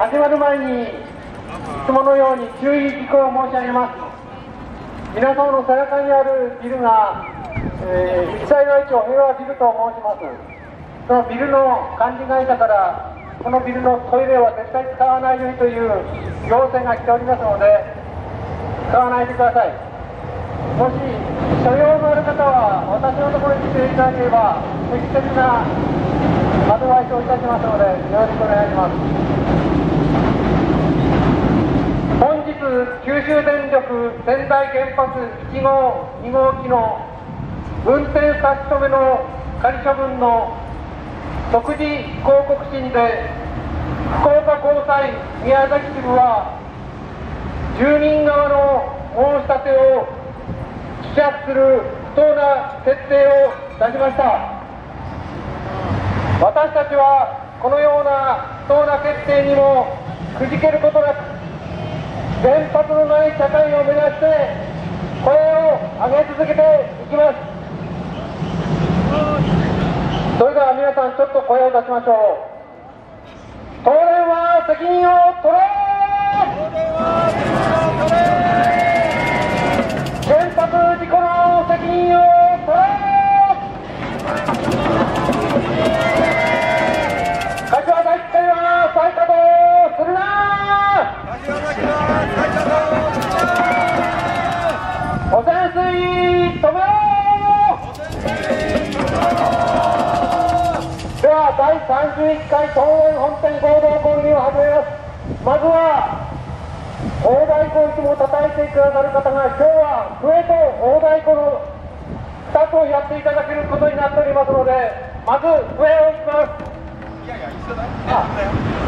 始まる前にいつものように注意事項を申し上げます。皆様の背中にあるビルが、えー、一幸町平和ビルと申しますそのビルの管理会社からこのビルのトイレは絶対使わないようにという要請が来ておりますので使わないでください。もし所用のある方は私のところに来ていただければ適切なアドバイスをいたしますのでよろしくお願いします本日九州電力仙台原発1号2号機の運転差し止めの仮処分の即時抗告審で福岡高裁宮崎支部は住人側の申し立てを棄却する不当な決定を出しました。私たちはこのような不当な決定にもくじけることなく原発のない社会を目指して声を上げ続けていきます。それでは皆さんちょっと声を出しましょう。東電は責任を取れ！大太鼓をいつも叩いてくださる方が今日は笛と大太鼓の2つをやっていただけることになっておりますのでまず笛を行きます。いやいや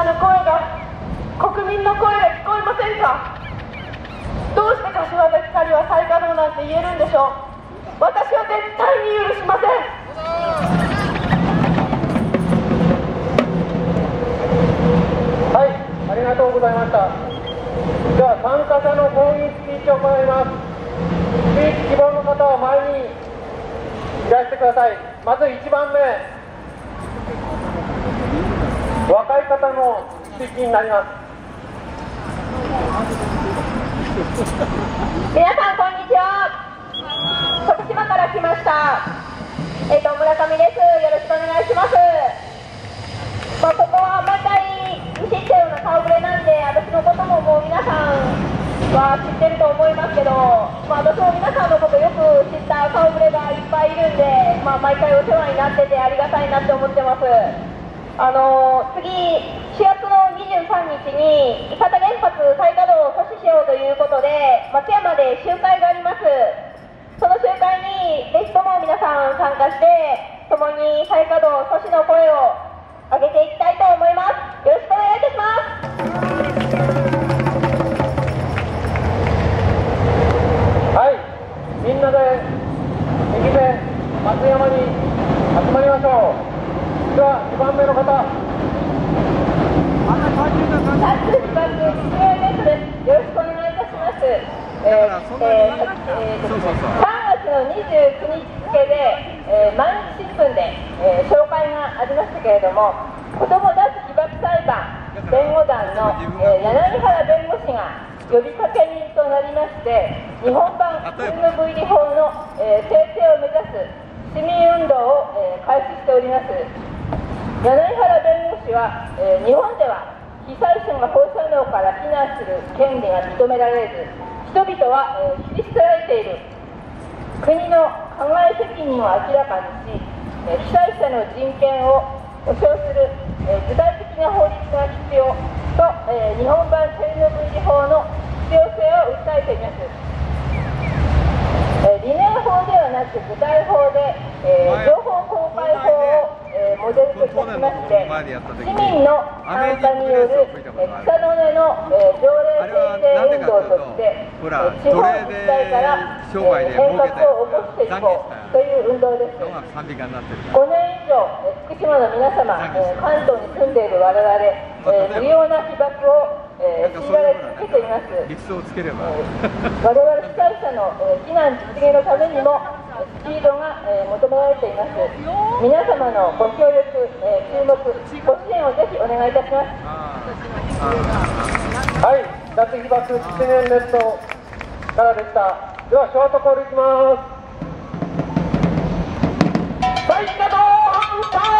島の声が国民の声が聞こえませんか？どうして柏崎刈は再稼働なんて言えるんでしょう？私は絶対に許しません。はいありがとうございました。では参加者の抗議スピーチを行います。スピーチ希望の方は前にいらしてください。まず1番目。若い方のスピーチになります。皆さんこんにちは。徳島から来ました。えっ、ー、と村上です。よろしくお願いします。まあ、ここは毎回見せたような顔ぶれなんで私のことももう皆さんは知ってると思いますけど、まあ、私も皆さんのことよく知った顔ぶれがいっぱいいるんで、まあ、毎回お世話になっててありがたいなって思ってます。あの次、4月の23日に伊方原発再稼働を阻止しようということで松山で集会があります。その集会にぜひとも皆さん参加して共に再稼働阻止の声を上げていきたいと思います。よろしくお願いいたします。けれども、子ども脱被爆裁判弁護団の、えー、柳原弁護士が呼びかけ人となりまして、日本版普通の V 理法の、えー、制定を目指す市民運動を、えー、開始しております。柳原弁護士は、えー、日本では被災者が放射能から避難する権利が認められず人々は、えー、切り捨てられている国の加害責任を明らかにし、えー、被災者の人権を保障する、えー、具体的な法律が必要と、えー、日本版チェルノブイリ法の必要性を訴えています、えー、理念法ではなく具体法で、えー、情報公開法をえー、モデルといたしまして市民の参加による、え、草の根の、え、条例制定運動として、え、地方自治体から、え、変革を起こしていこうという運動です5年以上、え、福島の皆様、え、関東に住んでいる我々、えー、無用な被爆をえ、強いられ続けています。理屈をつければ、我々被災者の、え、避難実現のためにも、スピードが、えー、求められています。皆様のご協力、えー、注目ご支援をぜひお願いいたします。はい脱被爆7年ネットからでした。ではショートコールいきます。再稼働反対